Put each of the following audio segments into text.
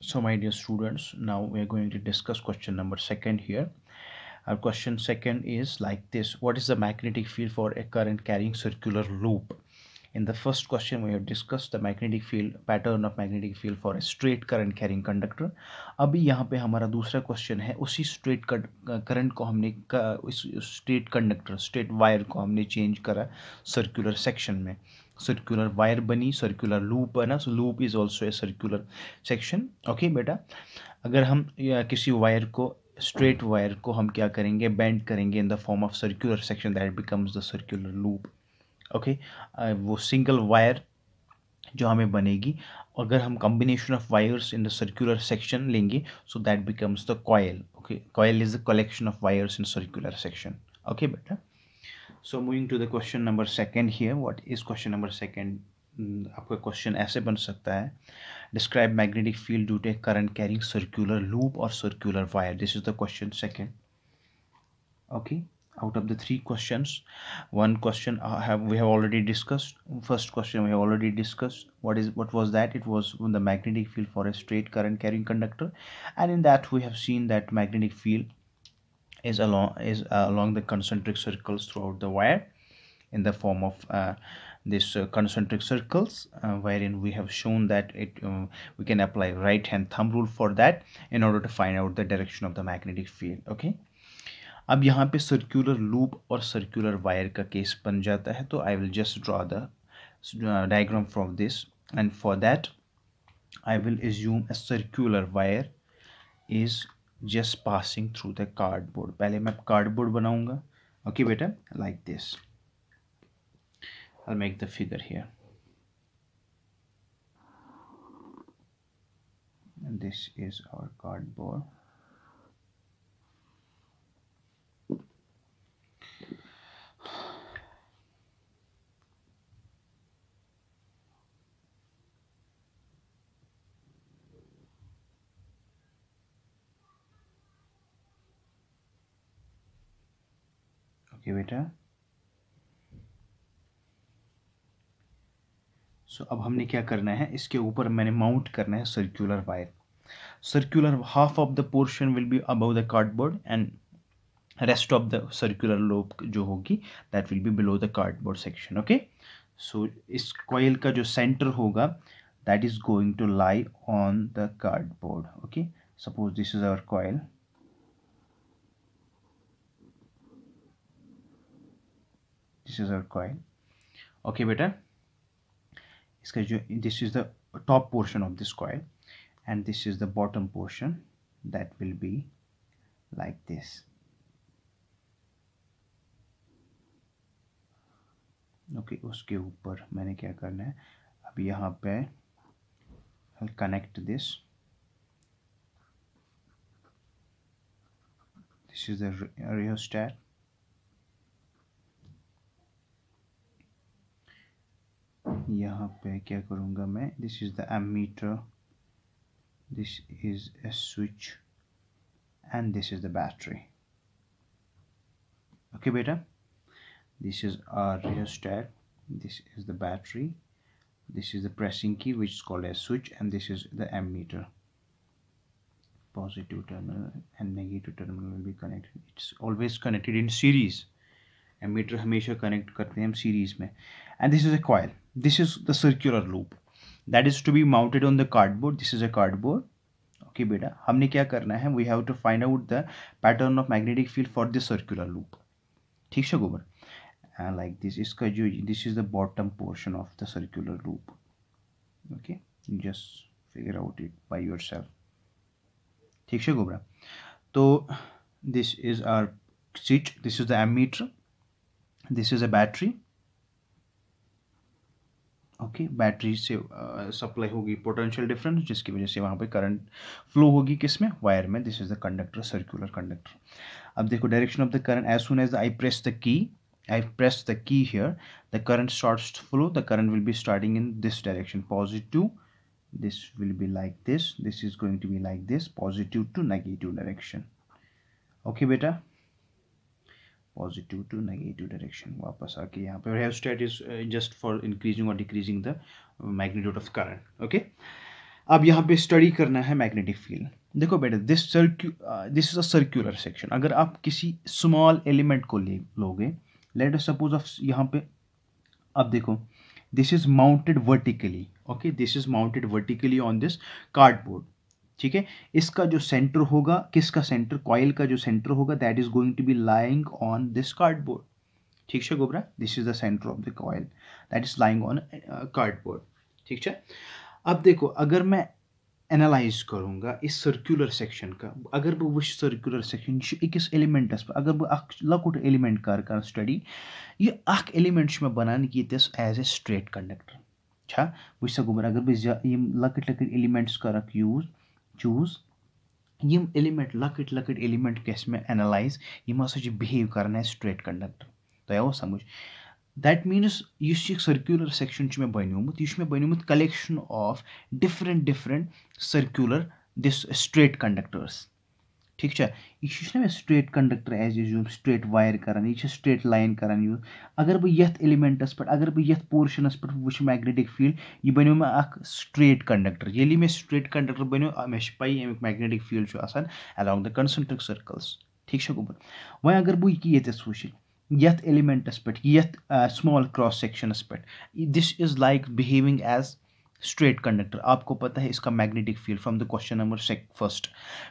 so my dear students now we are going to discuss question number second here our question second is like this what is the magnetic field for a current carrying circular loop in the first question we have discussed the magnetic field pattern of magnetic field for a straight current carrying conductor यहाँ पे हमारा दूसरा question है उसी straight current को हमने इस straight conductor straight wire को हमने चेंज करा सर्कुलर सेक्शन में सर्कुलर वायर बनी सर्कुलर लूप बना so loop is also a circular section okay बेटा? अगर हम किसी वायर को स्ट्रेट वायर को हम क्या करेंगे? बेंड करेंगे in the form of circular section that becomes the circular loop okay वो सिंगल वायर जो हमें बनेगी, अगर हम combination of wires in the circular section लेंगे so that becomes the coil okay coil is the collection of wires in circular section okay बेटा? so moving to the question number second here what is question number second आपका question ऐसे बन सकता है describe magnetic field due to current carrying circular loop और circular wire this is the question second okay out of the three questions one question I have we have already discussed first question we have already discussed what is what was that it was the magnetic field for a straight current carrying conductor and in that we have seen that magnetic field is along is uh, along the concentric circles throughout the wire in the form of uh, this uh, concentric circles uh, wherein we have shown that it uh, we can apply right hand thumb rule for that in order to find out the direction of the magnetic field okay अब यहाँ पे circular loop और circular wire का case बन जाता है तो I will just draw the diagram from this end for that I will assume a circular wire is just passing through the cardboard पहले मैं कार्डबोर्ड बनाऊँगा। ओके बेटा? Like this make the figure here this is our cardboard okay बेटा। So अब हमने क्या करना है? इसके ऊपर मैंने माउंट करना है circular wire circular half of the portion will be above the cardboard and rest of the circular loop जो होगी that will be below the cardboard section okay so इस कॉयल का जो सेंटर होगा that is going to lie on the cardboard okay suppose this is our coil okay बेटा? इसका जो this is the top portion of this coil and this is the bottom portion that will be like this okay उसके ऊपर मैंने क्या करना है? अब यहाँ पे connect this this is the rheostat यहाँ पे क्या करूँगा मैं? This is the ammeter this is a switch and this is the battery okay बेटा? This is our resistor this is the battery this is the pressing key which is called a switch and this is the ammeter positive terminal and negative terminal will be connected it's always connected in series ammeter हमेशा connect करते हैं हम series में। And this is a coil this is the circular loop that is to be mounted on the cardboard this is a cardboard okay बेटा। हमने क्या करना है? We have to find out the pattern of magnetic field for this circular loop ठीक है, गोबर? Like this इसका जो this is the bottom portion of the circular loop okay just figure out it by yourself ठीक है, गोबरा? तो this is our switch this is the ammeter this is a battery. Okay okay, battery से supply होगी potential difference जिसकी वजह से वहाँ पे करंट फ्लो होगी किसमें? वायर में. This is the conductor circular conductor अब देखो direction of the current as soon as I press the key I press the key here the current starts to flow the current will be starting in this direction positive this will be like this. This is going to be like this. Positive to negative direction. Okay beta positive to negative direction वापस आके यहाँ पे। is uh, just for increasing or decreasing the magnitude of current okay? अब यहाँ पे study करना है magnetic field देखो बेटा this सर्क्यू this is a circular section अगर आप किसी स्मॉल एलिमेंट को ले लोगे लेट सपोज़ ऑफ़ यहाँ पे अब देखो this is mounted vertically okay this is mounted vertically on this cardboard ठीक है? इसका जो सेंटर होगा, किसका सेंटर कॉयल का जो सेंटर होगा that is going to be lying on this cardboard ठीक है गोबरा? This is the centre of the coil that is lying on cardboard ठीक है? अब देखो, अगर मैं एनालाइज करूँगा इस सर्कुलर सेक्शन का, अगर बह वो सर्कुलर सेक्शन अकिस एलिमेंटस पे अगर बह लकुट एलिमेंट कर कर स्टडी यह अख एलिमेंट में बनान यीतिस एज ए स्ट्रेट कंडक्टर छा वह सा गुमर अगर बह लकट लकट एलिमेंट्स कर यूज़ चूज़ यम एलिमेंट लकट लकट एलिमेंट कैस में एनालाइज यम हसा बिहेव कर स्ट्रेट कंडक्टर तो समझ। दैट मीनस यह सर्कुलर सेक्शन मे बनोमुत यह मे ठीक है यह straight conductor as use straight wire कर यह स्ट्रेट लाइन कर यूज़ अगर बह ये एलिमेंटस पे अगर बह ये पोर्शनस पे वो मैग्नेटिक फ़ील्ड यह बनो मे स्ट्रेट कंडक्टर ये मे स्ट्रेट कंडक्टर बनो मे पी अमुक magnetic field along the concentric circles ठीक है गोबर वह अगर बह ये वो यथ एलिमेंटस पे यथ स्मॉल क्रॉस सेक्शनस पे this is like behaving as straight conductor. आपको पता है इसका magnetic field from the question number first.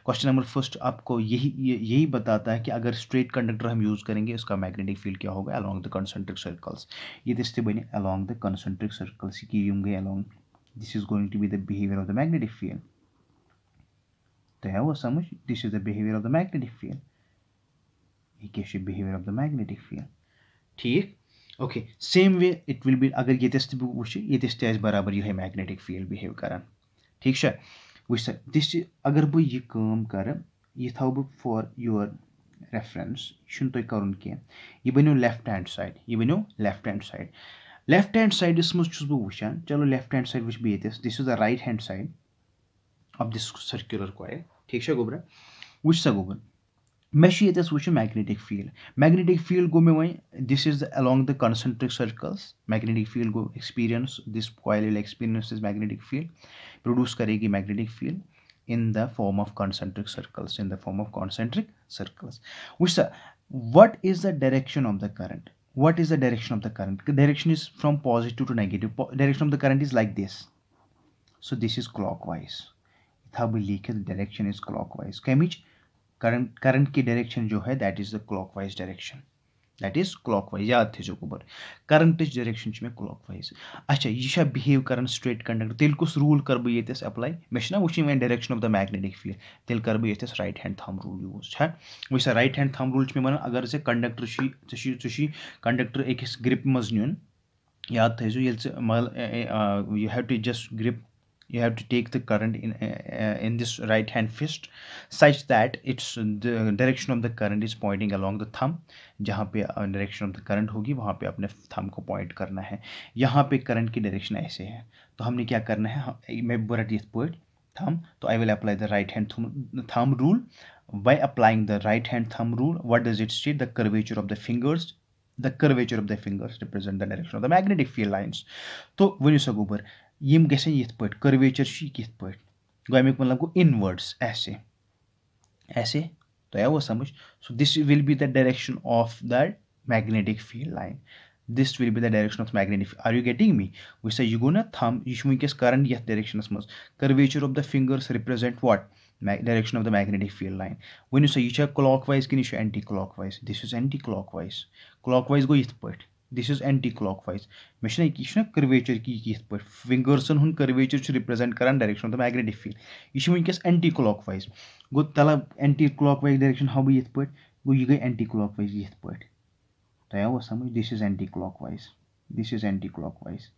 Question number first आपको यही यही बताता है कि अगर स्ट्रेट कंडक्टर हम यूज़ करेंगे, इसका मैग्नेटिक फ़ील्ड क्या होगा? अलॉन्ग द कंसेंट्रिक सर्कल्स ये दिस बने अलॉन्ग द कंसेंट्रिक सर्कल्स की यम गई along this is going to be the behaviour of the magnetic field तो है वो समझ this is the behaviour of the magnetic field ये क्या behaviour of the magnetic field ठीक? Okay same way it will be अगर ये वो ये बराबर यह मैग्नेटिक फ़ील्ड बिहेव कर ठीक है वो दिस अगर बह यह कर यह थो बह फॉर योर रेफरेंस यह तुम कर यह बनो लेफ़्ट हैंड साइड यह बनो left hand side left hand sides मज वुचान चलो लेफ़्ट हैंड साइड वो base this is the right hand side of this circular coil ठीक गोबरा वो सा गोबर मे ये वो मैगनीटिक फ़ील्ड मैगनीटिक फ़ील्ड गो मे वो this is along the concentric circles magnetic field go experience this coil experience this magnetic field produce करेगी magnetic field in the form of concentric circles in the form of concentric circles वो sir what is the direction of the current what is the direction of the current direction is from positive to negative direction of the current is like this so this is clockwise था भी लिखे direction is clockwise कमिच current current की direction जो है that is the clockwise direction that is clockwise याद थे गोबर करंट डायरेक्शन में क्लॉकवाइज अच्छा यह बिहेव कर स्ट्रेट कंडक्टर तेल कुछ रूल कर बह ये अप्लाई मे वो वो direction of the magnetic field तेल कर बह right hand thumb rule use है? वो राइट हैंड थम रूल मे वन अगर से कंडक्टर कंडक्टर अकिस ग्रिप मज नुन याद थो ये मतलब you have to just grip you have to take the current in uh, in this right hand fist such that it's the direction of the current is pointing along the thumb जहाँ पे direction of the current होगी वहाँ पे अपने थम को point करना है यहाँ पे करंट की डायरेक्शन ऐसे है तो हमने क्या करना है मैं बरट ये point thumb so i will apply the right hand thumb, thumb rule by applying the right hand thumb rule what does it state the curvature of the fingers the curvature of the fingers represent the direction of the magnetic field lines तो वन सा गोबर यम गसन ये curvature ये गो अमुक मतलब go inwards ऐसे ऐसे तो आया वो समझ so this will be the direction of the magnetic field line this will be the direction of magnetic are you getting me वो सा यह गो ना थम यह वनकस करन ये डायरेक्शन मज curvature of the fingers represent what direction of the magnetic field line one सा यह क्लॉक वाइज कि anticlockwise this is anticlockwise clockwise गो ये this is anti clock wise मे यह कर्वेचर की ये पे फिंगर्सन हूँ कर्वेचर रिप्रेजेंट कर डायरेक्शन द मैग्नेटिक फ़ील्ड यह वनकस एंटी क्लॉक वाइज गो तला एंटी क्लॉक वाइज डायरेक्शन हाउ ये पे गो यह गई एंटी क्लॉक वाइज ये पे तो वो समझ this is anticlockwise this is anticlockwise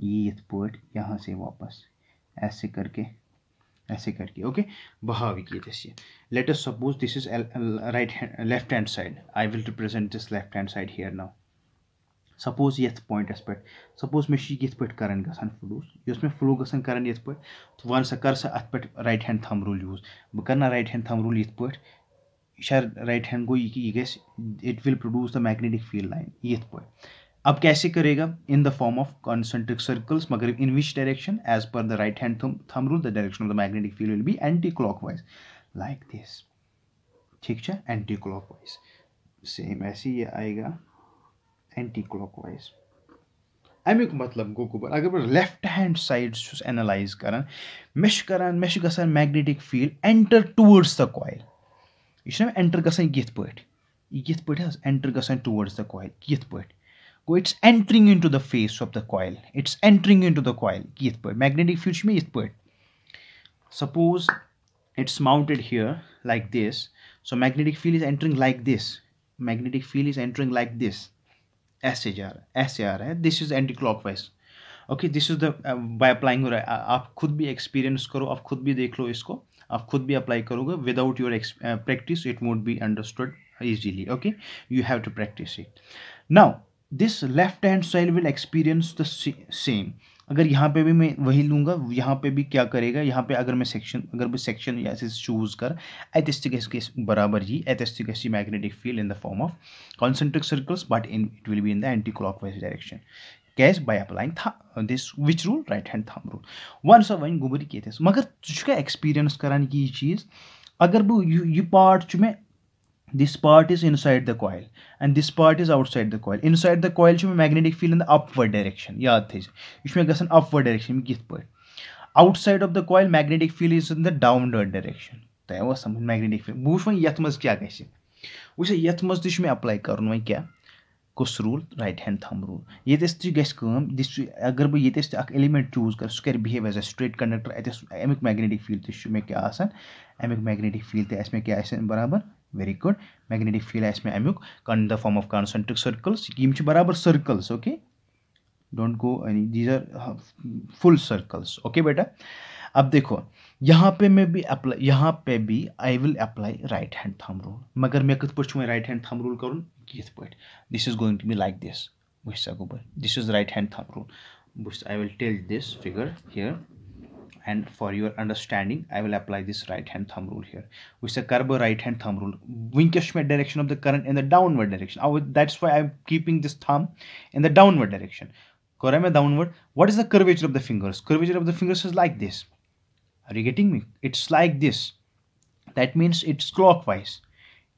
ये पे यहाँ से वापस। ऐसे करके ऐसे करके ओके बहाव ये let us suppose this is right left hand side I will represent this left hand side here now suppose ये पॉइंटस पे सपोज़ मे ये पे करंट ग फ्लूस इस मे फ्लो ग करंट ये पे तो वन सा कर सा अत पे right hand thumb rule use बह कर राइट हैंड थम रूल ये पे यह राइट हैंड गो यह गस it will produce the magnetic field line ये पे अब कैसे करेगा? In the form of concentric circles मगर इन विच डायरेक्शन एज पर the right hand thumb rule the direction of the magnetic field will be anticlockwise like this ठीक है? Anti clockwise same ऐसे ही आएगा. एंटी क्लॉकवाइज अमुक मतलब गो गुबर अगर बह लेफ़्ट हैंड साइड एनालाइज कर मे कर magnetic field enter towards the coil यह एंटर ये पे ये पे द ये पे गो it's entering in to the face of the coil it's entering in to the coil ये पे मैग्नेटिक फ़ील्ड मे ये पे suppose it's mounted here like this. So magnetic field is entering like this. Magnetic field is entering like this. ऐसे जा रहा है ऐसे आ रहा है। This is anticlockwise okay this is the by applying हो रहा है, आप खुद भी एक्सपीरियंस करो, आप खुद भी देख लो इसको, आप खुद भी अप्लाई करोगे without your practice it won't be understood easily okay you have to practice it now this left hand side will experience the same. अगर यहाँ पे भी मैं वही लूँगा, यहाँ पे भी क्या करेगा, यहाँ पे अगर मैं सेक्शन अगर मैं सेक्शन ऐसे चूज़ कर एथिस्टिक के बराबर ही atheistic magnetic field in the form of concentric circles but in it will be in the anti clockwise direction cash by applying this which rule right hand thumb rule one सा वन गुबर के मगर छु एक्सपीरियंस करान ये चीज़, अगर बह यह पार्ट मे the coil and this part is outside the coil inside the coil chu magnetic field in the upward direction yaad thai ish mein gasan upward direction kith pat outside of the coil magnetic field is in the downward direction तय वो समझ magnetic field बह वो यथ मज क्या गि वह यथ मज तह मे अप्लाई कर क्या कुस rule right hand thumb rule ये दिस बह ये एलिमेंट चूज़ कर सह कर बिहेव एज अतस अमुक मैग्नेटिक फ़ील्ड मे क्या अमुक मैग्नेटिक फ़ील्ड तह मे क्या बराबर good. Magnetic field as में अमुक in the form of concentric circles. यम बराबर okay? Don't go any, these are full circles, okay बेटा अब देखो, यहाँ पे मैं भी अप्लाई यहाँ पे भी I will apply right hand thumb rule मगर मे कत पे राइट हैंड थम रूल कर? यथ पे this is going to be like this वह सको बह this is right hand thumb rule बस I will tell this figure here and for your understanding I will apply this right hand thumb rule here. Which is a carbo right hand thumb rule Winkelschmidt direction of the current in the downward direction. That's why I'm keeping this thumb in the downward direction. Korame downward. What is the curvature of the fingers? Curvature of the fingers is like this. Are you getting me? It's like this. That means it's clockwise.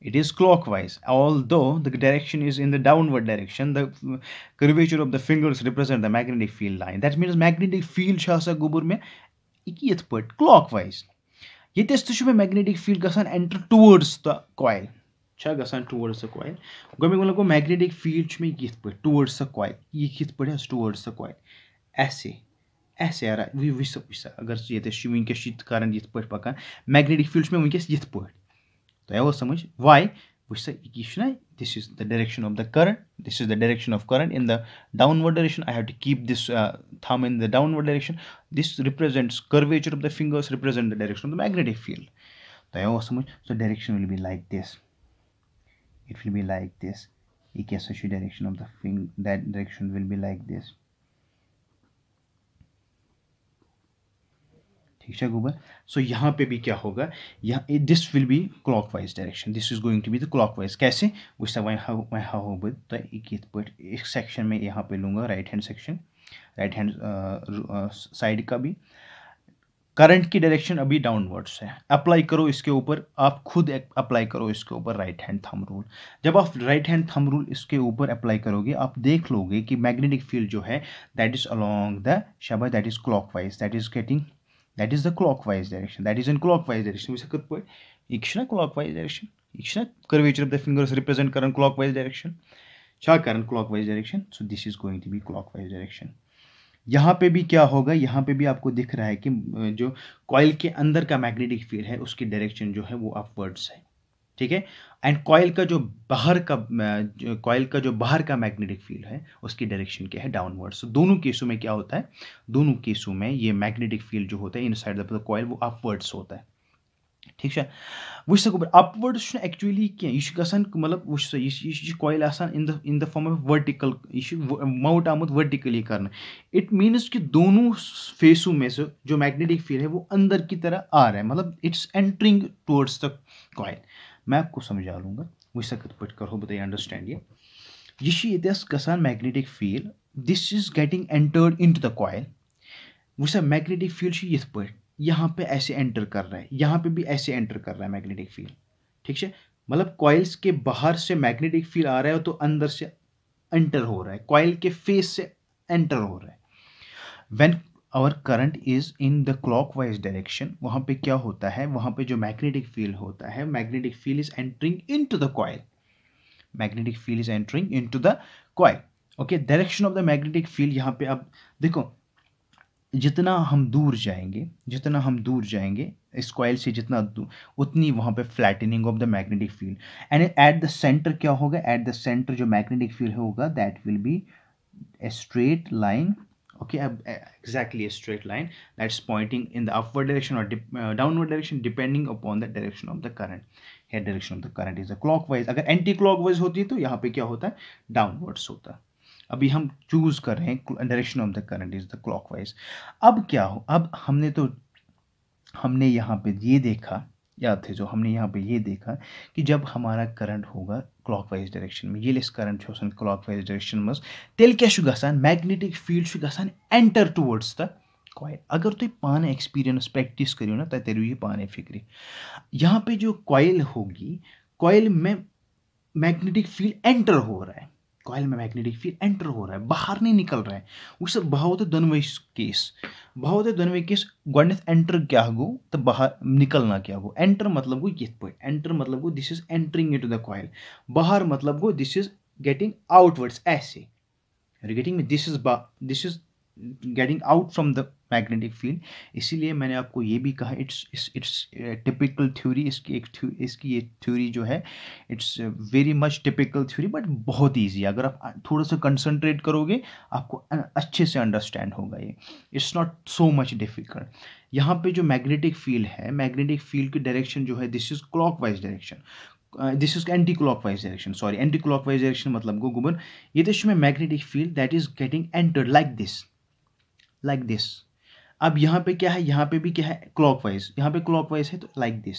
It is clockwise. Although the direction is in the downward direction the curvature of the fingers represent the magnetic field line. That means magnetic field chasa gubur mein ये पे clock wise ये तो magnetic field ग enter towards the coil ग towards the coil गो मे मतलब magnetic field मे ये पे टूवर्ड्स द कॉयल ये कित पे टूवर्ड्स द कॉयल ऐसे ऐसे यार वस वस अगर ये वनकस कर ये पकान मैग्नेटिक फ़ील्ड मे वनकस ये पे तो which is this is the direction of the current this is the direction of current in the downward direction. I have to keep this uh, thumb in the downward direction. This represents curvature of the fingers represent the direction of the magnetic field. So direction will be like this. It will be like this. Direction of the thing that direction will be like this. ठीक है गोबर सो यहाँ पे भी क्या होगा? यहाँ this will be clockwise direction this is going to be the clockwise कैसे वैसा वह हो तो एक सेक्शन में यहाँ पे लूँगा right hand section right hand side का भी। करंट की डायरेक्शन अभी डाउनवर्ड्स है। अप्लाई करो इसके ऊपर। आप खुद अप्लाई करो इसके ऊपर राइट हैंड थम रूल जब आप राइट हैंड थम रूल इसके ऊपर अप्लाई करोगे, आप देख लोगे कि मैग्नेटिक फ़ील्ड जो है that is along the Shaba that is clockwise that is getting that is the clockwise direction that is in clockwise direction we say put ikshna clockwise direction ikshna curvature of the fingers represent current clockwise direction cha current clockwise direction so this is going to be clockwise direction यहाँ पे भी क्या होगा यहाँ पे भी आपको दिख रहा है कि जो कॉयल के अंदर का मैग्नेटिक फ़ील्ड है उसकी डायरेक्शन जो है वो अपवर्ड्स है ठीक है? एंड कॉयल का जो बाहर का कॉयल का जो बाहर का मैग्नेटिक फ़ील्ड है, उसकी डायरेक्शन क्या है? डाउनवर्ड सो दोनों केसों में क्या होता है? दोनों केसों में ये मैग्नेटिक फ़ील्ड जो होता है इन साइड द कॉयल वो अपवर्ड्स होता है। ठीक है? वह सको अपवर्ड्स एक्चुअली क्या यह मतलब वह coil the in the form of vertical यह माउंट आमुत वर्टिकली कर इट मीन्स कि दोनों फेसों में से जो मैग्नेटिक फ़ील्ड है, वो अंदर की तरह आ रहा है। मतलब it's entering towards the coil मैं आपको समझा लूँगा। वैसा कत पे करो बताइए अंडरस्टैंड ये। यह गसान magnetic field this is getting entered in to the coil वो मैग्नेटिक फ़ील्ड यथ पे यहाँ पे ऐसे एंटर कर रहा है, यहाँ पे भी ऐसे एंटर कर रहा है मैग्नेटिक फ़ील्ड ठीक है मतलब कॉयल्स के बाहर से मैग्नेटिक फ़ील्ड आ रहा है तो अंदर से एंटर हो रहा है कॉयल के फेस से एंटर हो रहा है। When our current is in the clockwise direction वहाँ पे क्या होता है? वहाँ पे जो मैग्नेटिक फ़ील्ड होता है magnetic field is entering in to the coil magnetic field is entering in to the coil okay direction of the magnetic field यहाँ पे अब देखो, जितना हम दूर जाएँगे, जितना हम दूर जाएँगे, इस कॉयल से जितना दूर उतनी वहाँ पे flattening of the magnetic field and at the centre क्या होगा? एट द सेंटर जो मैग्नेटिक फ़ील्ड होगा that will be a straight line okay exactly a straight line that's pointing in the upward direction or dip, uh, downward direction depending upon the direction of the current here direction of the current is a clockwise clockwise होती है तो यहाँ पे क्या होता है downwards होता है अभी हम चूज़ कर रहे हैं direction of the current is the clockwise अब क्या हो अब हमने तो हमने यहाँ पे ये देखा याद थे, जो हमने यहाँ पे ये देखा कि जब हमारा करंट होगा क्लॉकवाइज डायरेक्शन में, ये करंट क्लॉकवाइज डायरेक्शन मज तेल क्या magnetic field enter towards the coil अगर तुम पान एक्सपीरियंस प्रैक्टिस करो ना तो तेरू ये पाने फिक्री। यहाँ पे जो कॉयल होगी कॉयल में मैग्नेटिक फ़ील्ड एंटर हो रहा है। कॉयल में मैग्नेटिक फ़ील्ड एंटर हो रहा है, बाहर नहीं निकल रहा है। उस बहुत दनवे दोनों केस बहुत दनवे दोनों केस गड एंटर क्या गो तो बाहर निकलना क्या गो। एंटर मतलब गो ये पे एंटर मतलब गो this is entering in to the coil बाहर मतलब गो दिस इज़ गेटिंग आउटवर्ड्स ऐसे। Getting this is this is getting out from the magnetic field. इसीलिए मैंने आपको ये भी कहा इट्स इट्स टिपिकल थ्योरी इसकी एक इसकी ये थ्योरी जो है it's very much typical theory but बहुत ईजी अगर आप थोड़ा सा कंसनट्रेट करोगे, आपको अच्छे से अंडरस्टैंड होगा ये। It's not so much difficult यहाँ पे जो मैग्नेटिक फ़ील्ड है मैग्नेटिक फ़ील्ड की डायरेक्शन जो है this is clockwise direction this is anticlockwise direction sorry anticlockwise direction मतलब गो गुबन। ये देश में magnetic field that is getting enter like this like this अब यहाँ पे क्या है? यहाँ पे भी क्या है? क्लॉकवाइज यहाँ पे क्लॉकवाइज है तो लाइक दिस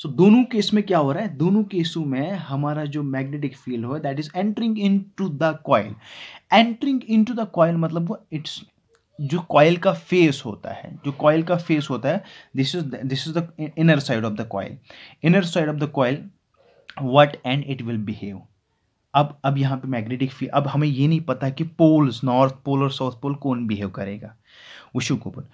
सो दोनों केस में क्या हो रहा है? दोनों केसों में हमारा जो मैग्नेटिक फ़ील्ड हो that is entering in to the coil entering in to the coil मतलब वो इट्स जो कॉयल का फेस होता है, जो कॉयल का फेस होता है this is this is the inner side of the coil inner side of the coil what and it will behave अब अब यहाँ पे मैग्नेटिक फ़ील्ड अब हमें ये नहीं पता कि पोल्स नॉर्थ पोल और साउथ पोल कौन बिहेव करेगा। वशु गोबर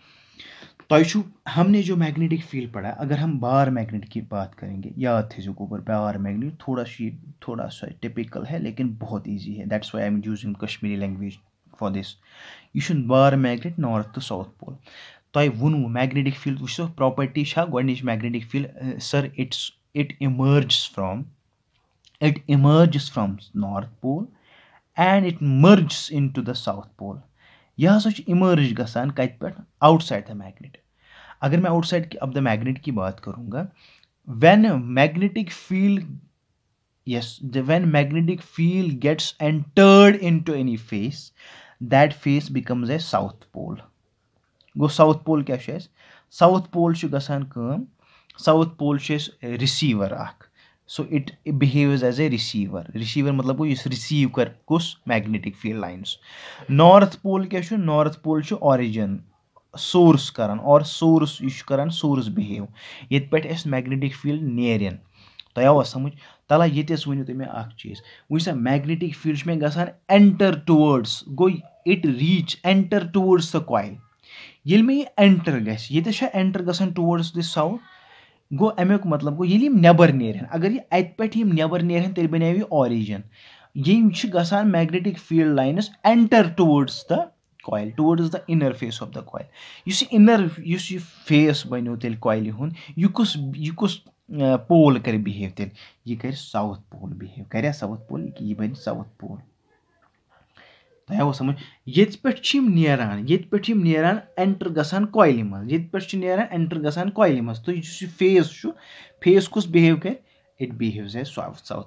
तो हमने जो मैग्नेटिक फ़ील्ड पढ़ा, अगर हम बार मैग्नेट की बात करेंगे, याद थे जो गोबर बार मैग्नेट थोड़ा सी, थोड़ा सा टिपिकल है, लेकिन बहुत ईजी है। That's why I am using Kashmiri language for this यह बार मैग्नेट नॉर्थ तो साउथ पोल तह वो मैग्नेटिक फ़ील्ड वो property गोच magnetic field sir it's it emerge from it emerges from north pole and it merges into the south pole. यह सच emerge गसान कैट पर आउटसाइड द मैग्नेट अगर मैं आउटसाइड की, अब द मैग्नेट की बात करूँगा when magnetic feel yes the when magnetic field gets entered into any face that face becomes a south pole go south pole क्या शेस साउथ पोल शु गसान कम साउथ पोल शेस रिसीवर आख। So it behaves as a receiver receiver मतलब गो receive कर कुस magnetic field lines north pole क्या नॉर्थ पोल ऑरिजिन सोर्स करान और सोर्स यह करान सोर्स बिहेव ये पे मैग्नेटिक फ़ील्ड नेरन तह आवा समझ, तला ये वो तुम अख चीज़। वो सा मैग्नेटिक फ़ील्ड में गसान enter towards go it reach enter towards the coil ये मे एंटर गे एंटर गसान टुवर्ड्स द साउथ गो अमुक मतलब गो ये नबर नेरन अगर ये अत पे नबर नेरन तेल बने यह ऑरिजिन यम गसान magnetic field lines enter towards the coil towards the inner face of the coil इस इनर इस फेस बनो तेल कॉयल हूँ यह कुस यह कुस पोल कर बिहेव तेल यह कर साउथ पोल बिहेव कर साउथ पोल यह बन साउथ पोल। तह वो समझ ये पे नान ये पे नान एंटर गसान कॉयल मज ये पे नान एंटर गसान कॉयल मज तो फेस फेस कुस बिहेव कर it behaves as south south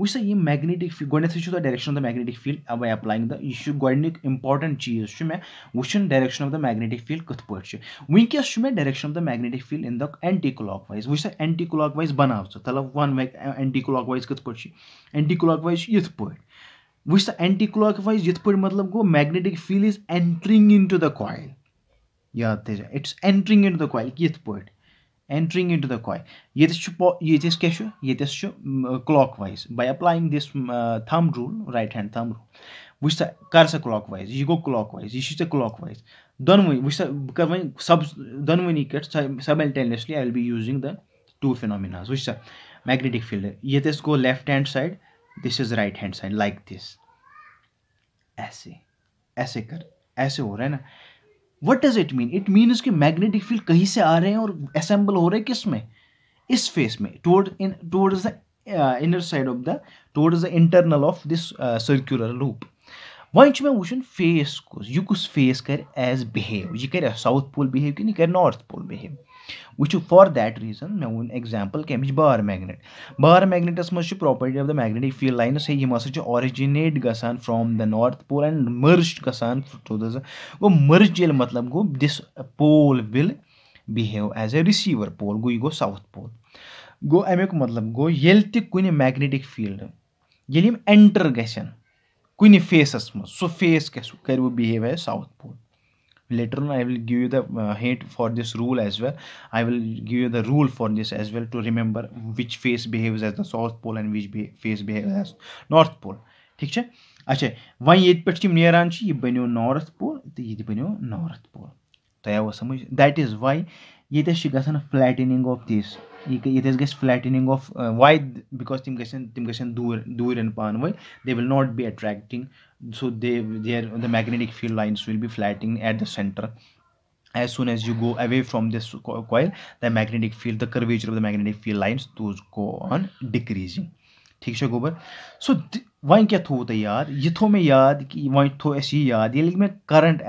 वुछ सा ये magnetic field गोडनेथ छु direction of the magnetic field by applying the यह गोडनिक important चीज़ छु मैं वुछन direction of the magnetic field कथ पट छु वुनकस छु मैं direction of the magnetic field in the anti clockwise वुछ सा anti clockwise बनाव छु तलब वन anti clockwise कथ पट छु anti clockwise यथ पट वुछ सा anti clockwise यथ पट मतलब गो magnetic field is entering into the coil याद थे it's entering into the coil कित पट entering into the coil yetis yetis kya shu yetis shu clockwise by applying this uh, thumb rule right hand thumb rule which the kar sa clockwise you go clockwise you should say clockwise donway which the sub donway gets simultaneously i will be using the two phenomena which the magnetic field yetis go left hand side this is right hand side like this ऐसे ऐसे कर, ऐसे हो रहा है ना। What does it mean it mean कि magnetic field कहीं से आ रहे हैं और असेंबल हो रहे हैं किसमें? इस फेस में toward in towards the inner side of the towards the internal of this circular loop वह मे वुचन फेस कुस यह कुस फेस कर एज बिहेव यह कर साउथ पोल बिहेव कि यह कर नॉर्थ पोल बिहेव वुचु फॉर दैट रीजन मे वो एग्ज़ाम्पल कमिच बार मैग्नेट बार मैग्नेटस मज property of the magnetic field lines यम हसा originate गसान from the north pole and merge गसान to the गो मर्ज ये मतलब गो this pole will behave as a receiver pole गो यह गो साउथ पोल गो अमुक मतलब कुन फेस मे फेस कर वो behave as south pole later I will give you the hint for this rule as well I will give you the rule for this as well to remember which face behave as the south pole and which face behave as north pole ठीक है? अच्छा one ये पे नियरान यह बनो north pole तो ये बनो नॉर्थ पोल तय आव समझ दैट इज़ वाई ये गा ऑफ़ दिस ग फ्लैटनिंग ऑफ़ दिस ये ग ऑफ़ वाई बिकॉज़ तिम दूर दूर पान वे they will not be the magnetic field lines will be flattening at the center as soon as you go away from this coil the magnetic field the curvature of the magnetic field lines those go on decreasing ठीक है गोबर सो क्या तो याद यह थो याद अस यह याद ये मे करंट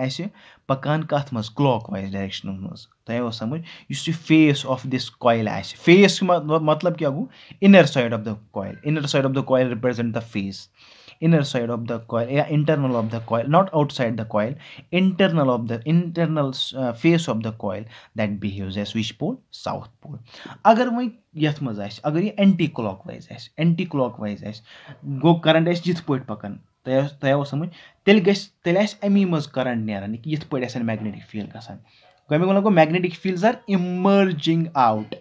आस पकान कत मज क्लॉक वाइज डायरेक्शन मज तह समझ इस फेस ऑफ़ दिस कॉइल आस फेस मतलब क्या गो inner side of the coil inner side of the coil represent the face inner side of the coil yeah internal of the coil not outside the coil internal of the internal uh, face of the coil that behaves as which pole south pole अगर वही यथ मज अगर ये anti clockwise anti clockwise गो current जिथ पे पकान तह समझ तेल तेल अमी मज करंट नेरान कि यथ पे मैग्नेटिक फ़ील्ड गसान गो मतलब magnetic fields are emerging out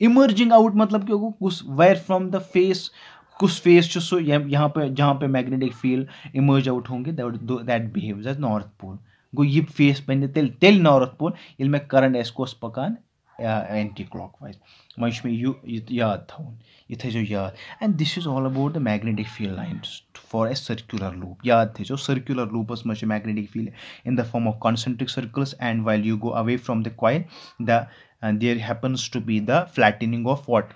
emerging out मतलब क्या कुछ वेयर फ्रॉम द फेस कुछ फेस सो यहाँ पे जहाँ पे मैग्नेटिक फ़ील्ड इमर्ज आउट होंगे that behaves as north pole गो ये फेस बन तेल तेल नॉर्थ पोल ये मे करंट एस कोस पकान एंटी क्लॉक वाइज वह मे यू याद थवन यह थो याद and this is all about the magnetic field lines for a circular loop याद थो सर्कुलर लूपस मज magnetic field in the form of concentric circles and while you go away from the coil the there happens to be the flattening of what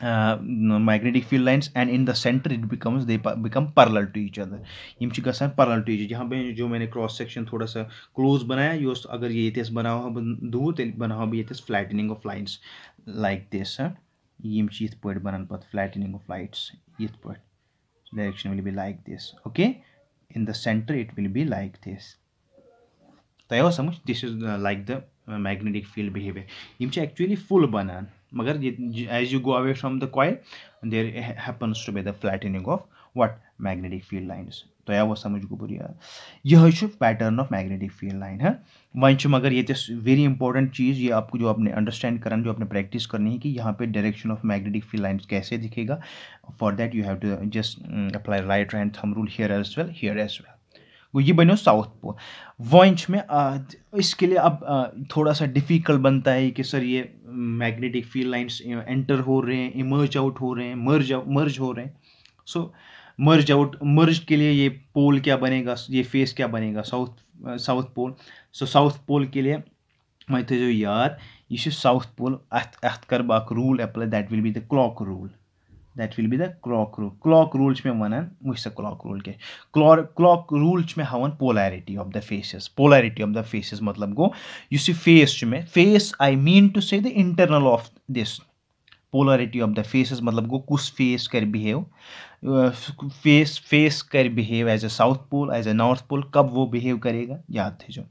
uh, magnetic field lines and in the center it becomes they become parallel to each other यम च गसान parallel यहाँ पे जो मैंने cross section थोड़ा सा close बनाया ये अगर ये येतस बनाओ दूर तेल बनाओ भी येतस flattening of lines like this यम यथ पट बनान पत फ्लैटनिंग ऑफ़ लाइट्स यथ पट direction will be like this okay in the center it will be like this तय समझ uh, like the uh, magnetic field behavior Yama actually full बनान मगर as you go away from the coil there happens to be the flattening of what? Magnetic field lines. तो वो समझ गुबर यार। यह pattern of magnetic field line है? वह मगर ये वेरी इंपॉर्टेंट चीज़, ये आपको जो आपने अंडरस्टैंड करना, जो आपने प्रैक्टिस करनी है कि यहाँ पे direction of magnetic field line कैसे दिखेगा। For that you have to just apply right hand thumb rule here as well here as well वो ये बनो साउथ पोल वॉइंच में आ, इसके लिए अब आ, थोड़ा सा डिफ़िकल्ट बनता है कि सर ये मैग्नेटिक फ़ील्ड लाइंस एंटर हो रहे हैं इमर्ज आउट हो रहे हैं मर्ज मर्ज हो रहे हैं। सो मर्ज आउट मर्ज के लिए ये पोल क्या बनेगा ये फेस क्या बनेगा south south pole so south pole के लिए मैं थे याद ये साउथ पोल अथ अथ कर बाक rule apply that will be the clock rule rule ch mein wanan which the clock rule ke clock clock rule ch mein hawan polarity of the faces polarity of the faces matlab go you see face ch mein face i mean to say the internal of this polarity of the faces मतलब गो कुस face कर behave face face कर behave as a south pole as a north pole कब वो behave करेगा याद थी जो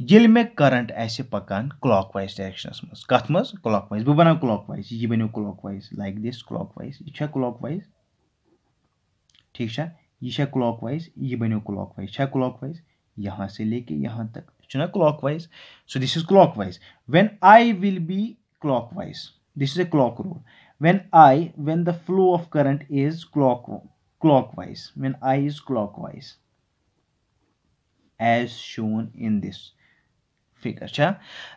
ये मे करंट ऐसे पकान क्लॉक वाइज डायरेक्शन मज कत मज क्लॉक वाइज बह बना क्लॉक वाइज यह बनो clockwise like this clockwise यह क्लॉक वाइज ठीक है यह क्लॉक वाइज यह बनो क्लॉक वाइज क्लॉक वाइज यहाँ से लेके यहाँ तक ना clockwise so this is clockwise when I will be clockwise this is a clock rule. When i, when the flow of current is clock, clockwise, when i is clockwise, as shown in this. Figure छ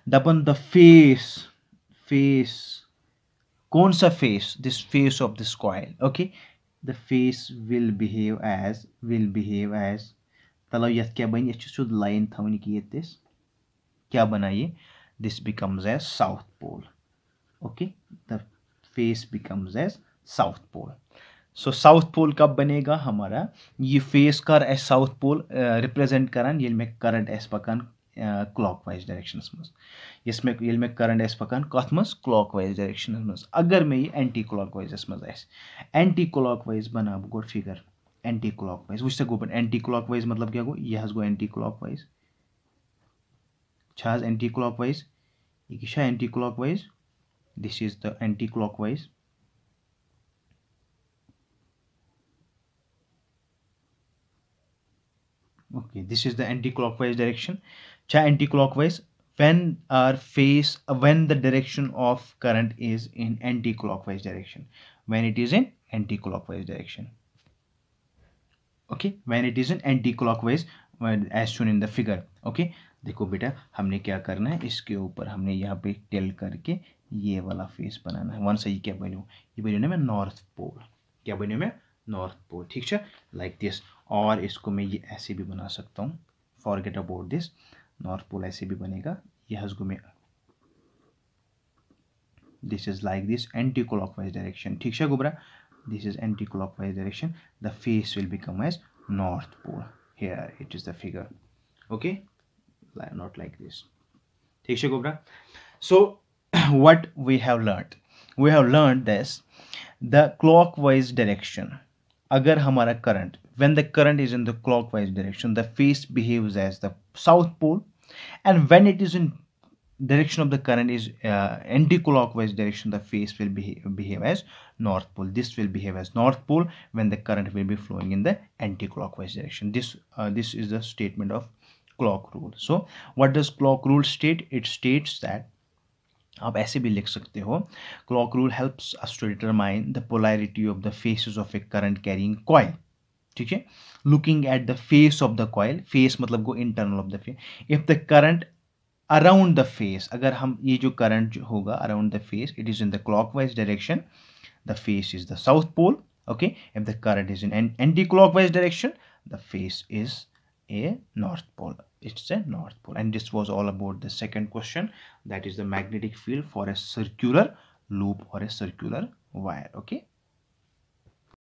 दपन the face face कौन सा face this face of this coil okay the face will behave as will behave as तल ये क्या बन? ये सूद line थवन कि दिस क्या बना ये? This becomes as south pole okay the face becomes as south pole so south pole कब बनेगा? हमारा ये फेस कर एज साउथ पोल रिप्रेजेंट कर, ये मैं करंट एस पकान क्लॉक वाइज डायरेक्शन मज। यस मे ये मे करंट एस पकान कत मज? क्लॉक वाइज डायरेक्शन मज। अगर मे ये एंटी क्लॉक वाइज मज एंटी क्लॉक वाइज बना गो फिगर एंटी क्लॉक वाइज वुच गो एंटी क्लॉक वाइज मतलब क्या गो? यह गो anti clock wise anti clock wise यह anti clockwise this is the anti-clockwise okay, this is the anti-clockwise direction चाहे anti clockwise when are face when the direction of current is in anti clockwise direction when it is in anti clockwise direction okay when it is in anti clockwise as shown in the figure okay देखो बेटा, हमने क्या करना है? इसके ऊपर हमने यहाँ पे टेल करके ये वाला फेस बनाना है। वन सही क्या बनू ये बनू मैं नॉर्थ पोल क्या बनू मैं? नॉर्थ पोल ठीक है लाइक दिस और इसको मैं ये ऐसे भी बना सकता हूँ। Forget about this north pole ऐसे भी बनेगा ये हजगो में this is like this anti clockwise direction ठीक है गुबरा this is anti clockwise direction the face will become as north pole here it is the figure okay not like this ठीक है गुबरा so what we have learned we have learned this the clockwise direction agar hamara current when the current is in the clockwise direction the face behaves as the south pole and when it is in direction of the current is uh, anti-clockwise direction the face will behave, behave as north pole this will behave as north pole when the current will be flowing in the anti-clockwise direction this uh, this is the statement of clock rule so what does clock rule state it states that आप ऐसे भी लिख सकते हो clock rule helps us to determine the polarity of the faces of a current carrying coil ठीक है looking at the face of the coil face मतलब go internal of the face if the current around the face अगर हम ये जो current होगा around the face it is in the clockwise direction the face is the south pole okay if the current is in an anti-clockwise direction the face is a north pole it's a north pole and this was all about the second question that is the magnetic field for a circular loop or a circular wire okay